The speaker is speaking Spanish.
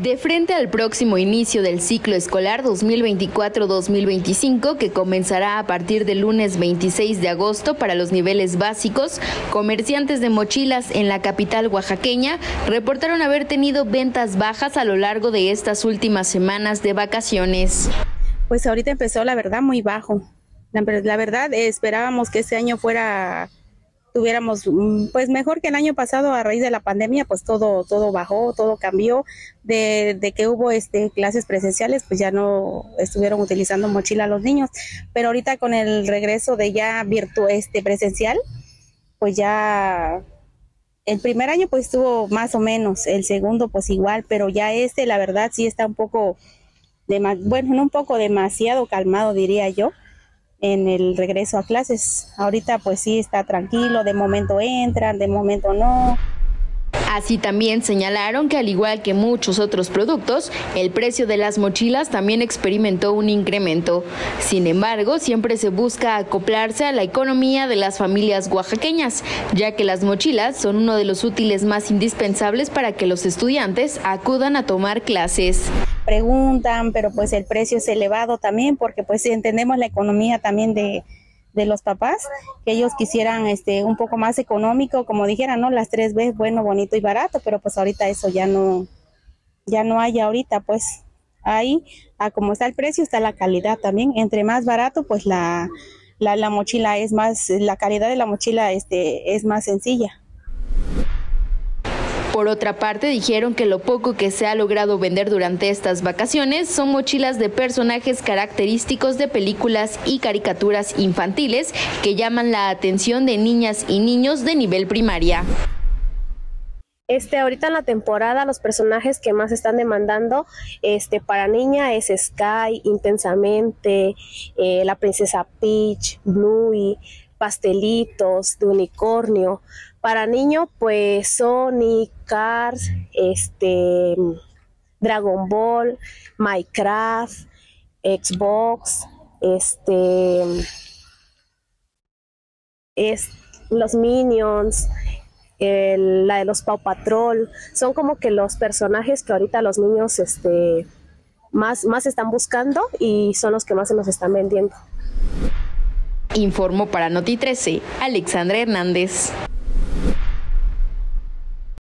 De frente al próximo inicio del ciclo escolar 2024-2025, que comenzará a partir del lunes 26 de agosto para los niveles básicos, comerciantes de mochilas en la capital oaxaqueña reportaron haber tenido ventas bajas a lo largo de estas últimas semanas de vacaciones. Pues ahorita empezó la verdad muy bajo. La, verdad esperábamos que este año fuera tuviéramos mm, pues mejor que el año pasado a raíz de la pandemia pues todo todo bajó todo cambió. De, que hubo este clases presenciales pues ya no estuvieron utilizando mochila los niños. Pero ahorita con el regreso de ya virtual este presencial pues ya el primer año pues estuvo más o menos el segundo pues igual. Pero ya este la verdad sí está un poco bueno no un poco demasiado calmado diría yo en el regreso a clases. Ahorita pues sí está tranquilo, de momento entran, de momento no. Así también señalaron que al igual que muchos otros productos, el precio de las mochilas también experimentó un incremento. Sin embargo, siempre se busca acoplarse a la economía de las familias oaxaqueñas, ya que las mochilas son uno de los útiles más indispensables para que los estudiantes acudan a tomar clases preguntan, pero pues el precio es elevado también porque pues entendemos la economía también de, de los papás, que ellos quisieran este un poco más económico, como dijeran, ¿no? Las tres veces bueno, bonito y barato, pero pues ahorita eso ya no, ya no hay ahorita, pues ahí, a como está el precio, está la calidad también. Entre más barato, pues la, la, la mochila es más, la calidad de la mochila este, es más sencilla. Por otra parte, dijeron que lo poco que se ha logrado vender durante estas vacaciones son mochilas de personajes característicos de películas y caricaturas infantiles que llaman la atención de niñas y niños de nivel primaria. Este, ahorita en la temporada los personajes que más están demandando este, para niña es Sky, Intensamente, eh, la princesa Peach, Bluey, pastelitos de unicornio. Para niños, pues Sonic, Cars, este, Dragon Ball, Minecraft, Xbox, este, es, los Minions, la de los Paw Patrol, son como que los personajes que ahorita los niños este, más, más están buscando y son los que más se nos están vendiendo. Informó para Noti 13 Alexandra Hernández.